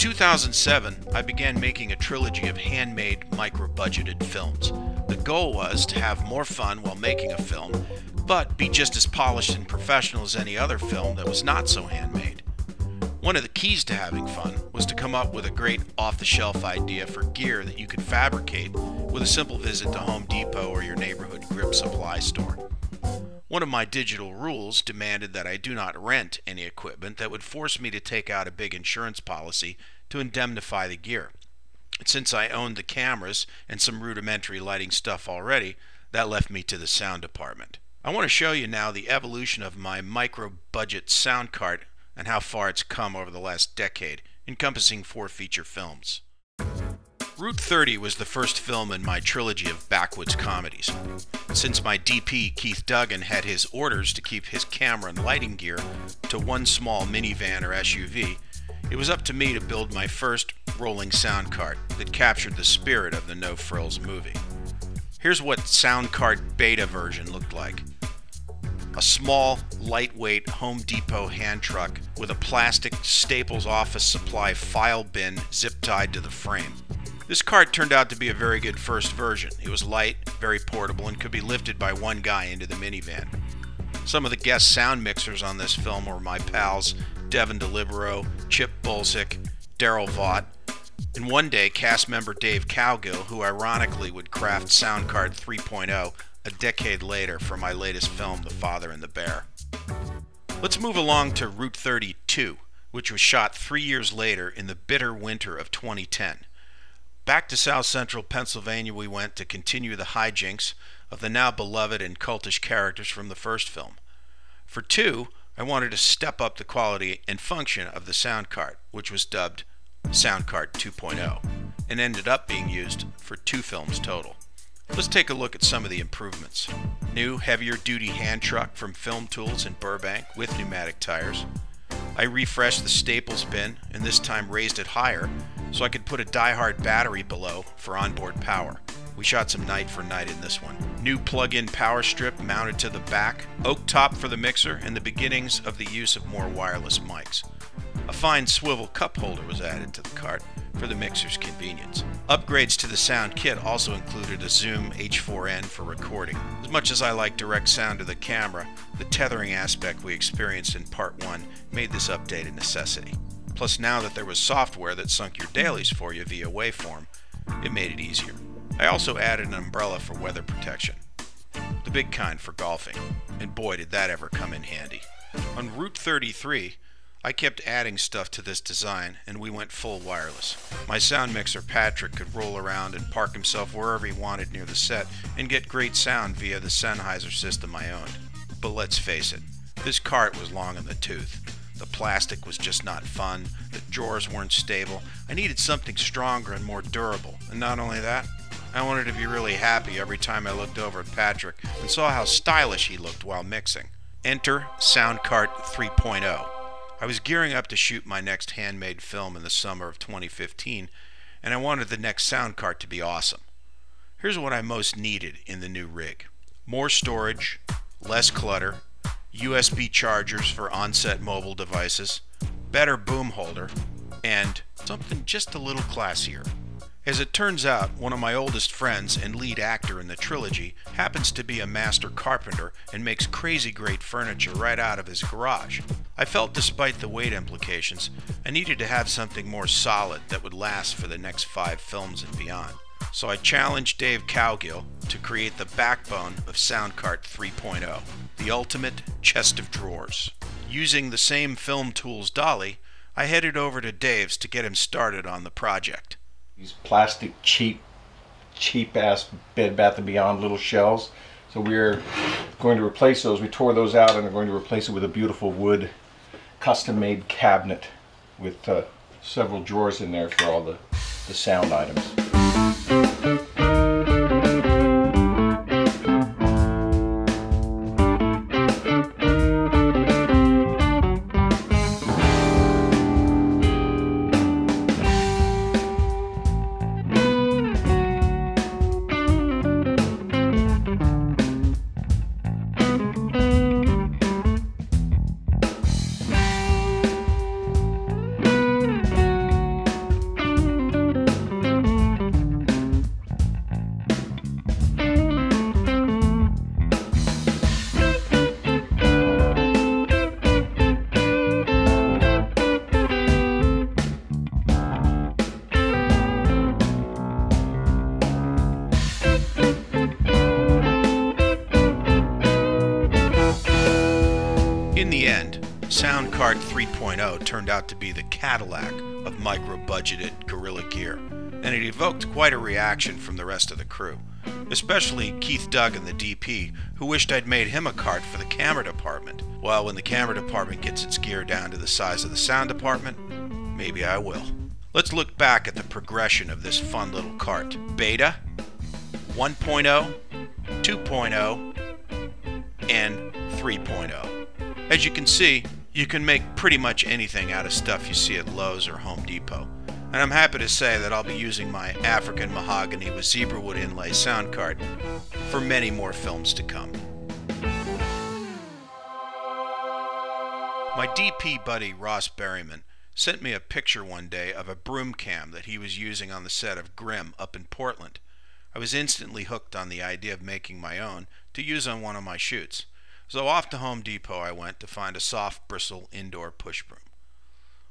2007, I began making a trilogy of handmade, micro budgeted films. The goal was to have more fun while making a film, but be just as polished and professional as any other film that was not so handmade. One of the keys to having fun was to come up with a great off the shelf idea for gear that you could fabricate with a simple visit to Home Depot or your neighborhood grip supply store. One of my digital rules demanded that I do not rent any equipment that would force me to take out a big insurance policy to indemnify the gear. Since I owned the cameras and some rudimentary lighting stuff already, that left me to the sound department. I want to show you now the evolution of my micro budget sound cart and how far it's come over the last decade, encompassing four feature films. Route 30 was the first film in my trilogy of backwoods comedies. Since my DP, Keith Duggan, had his orders to keep his camera and lighting gear to one small minivan or SUV, it was up to me to build my first rolling sound cart that captured the spirit of the No Frills movie. Here's what Sound Cart Beta version looked like a small, lightweight Home Depot hand truck with a plastic Staples office supply file bin zip tied to the frame. This cart turned out to be a very good first version. It was light, very portable, and could be lifted by one guy into the minivan. Some of the guest sound mixers on this film were my pals Devin Delibero, Chip Bulsick, Daryl Vaught, and one day cast member Dave Cowgill, who ironically would craft Soundcart 3.0 a decade later for my latest film, The Father and the Bear. Let's move along to Route 30 Too, which was shot three years later in the bitter winter of 2010. Back to South Central Pennsylvania we went to continue the hijinks of the now beloved and cultish characters from the first film. For two, I wanted to step up the quality and function of the sound cart, which was dubbed Sound Cart 2.0, and ended up being used for two films total. Let's take a look at some of the improvements. New heavier duty hand truck from Film Tools in Burbank with pneumatic tires. I refreshed the Staples bin and this time raised it higher so I could put a die-hard battery below for onboard power. We shot some night for night in this one. New plug-in power strip mounted to the back, oak top for the mixer, and the beginnings of the use of more wireless mics. A fine swivel cup holder was added to the cart for the mixer's convenience. Upgrades to the sound kit also included a Zoom H4n for recording. As much as I like direct sound to the camera, the tethering aspect we experienced in part 1 made this update a necessity. Plus, now that there was software that sunk your dailies for you via waveform, it made it easier. I also added an umbrella for weather protection. The big kind for golfing, and boy did that ever come in handy. On Route 30 Three, I kept adding stuff to this design, and we went full wireless. My sound mixer Patrick could roll around and park himself wherever he wanted near the set and get great sound via the Sennheiser system I owned. But let's face it, this cart was long in the tooth. The plastic was just not fun, the drawers weren't stable. I needed something stronger and more durable. And not only that, I wanted to be really happy every time I looked over at Patrick and saw how stylish he looked while mixing. Enter Soundcart 3.0. I was gearing up to shoot my next handmade film in the summer of 2015, and I wanted the next sound cart to be awesome. Here's what I most needed in the new rig more storage, less clutter, USB chargers for onset mobile devices, better boom holder, and something just a little classier. As it turns out, one of my oldest friends and lead actor in the trilogy happens to be a master carpenter and makes crazy great furniture right out of his garage. I felt despite the weight implications, I needed to have something more solid that would last for the next five films and beyond. So I challenged Dave Cowgill to create the backbone of Soundcart 3.0, the ultimate chest of drawers. Using the same film tools dolly, I headed over to Dave's to get him started on the project. These plastic cheap, cheap ass Bed Bath and Beyond little shelves. So we're going to replace those. We tore those out and are going to replace it with a beautiful wood custom made cabinet with uh, several drawers in there for all the, the sound items. Thank you. 3.0 turned out to be the Cadillac of micro budgeted guerrilla gear, and it evoked quite a reaction from the rest of the crew, especially Keith Duggan, the DP, who wished I'd made him a cart for the camera department. Well, when the camera department gets its gear down to the size of the sound department, maybe I will. Let's look back at the progression of this fun little cart. Beta, 1.0, 2.0, and 3.0. As you can see, you can make pretty much anything out of stuff you see at Lowe's or Home Depot. And I'm happy to say that I'll be using my African mahogany with zebra wood inlay sound cart for many more films to come. My DP buddy Ross Berryman sent me a picture one day of a broom cam that he was using on the set of Grimm up in Portland. I was instantly hooked on the idea of making my own to use on one of my shoots. So off to Home Depot I went to find a soft bristle indoor push broom.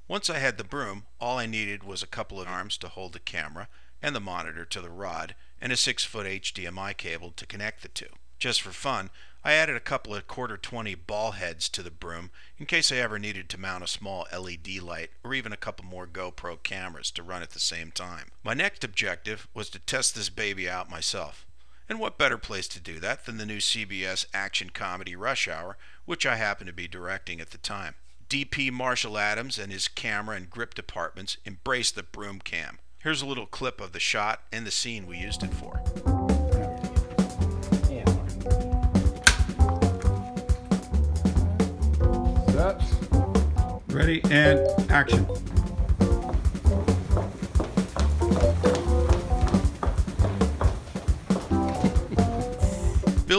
Once I had the broom, all I needed was a couple of arms to hold the camera and the monitor to the rod and a 6 foot HDMI cable to connect the two. Just for fun, I added a couple of quarter 20 ball heads to the broom in case I ever needed to mount a small LED light or even a couple more GoPro cameras to run at the same time. My next objective was to test this baby out myself. And what better place to do that than the new CBS action comedy Rush Hour, which I happened to be directing at the time. DP Marshall Adams and his camera and grip departments embraced the broom cam. Here's a little clip of the shot and the scene we used it for. Ready and action.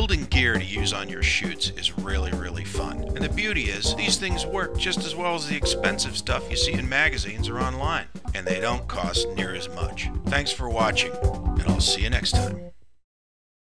Building gear to use on your shoots is really, really fun. And the beauty is, these things work just as well as the expensive stuff you see in magazines or online. And they don't cost near as much. Thanks for watching, and I'll see you next time.